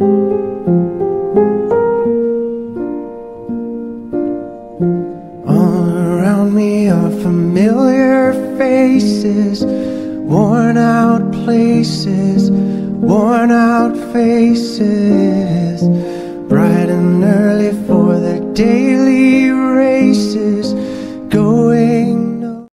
All around me are familiar faces, worn out places, worn out faces, bright and early for their daily race.